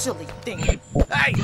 Silly thing. Hey!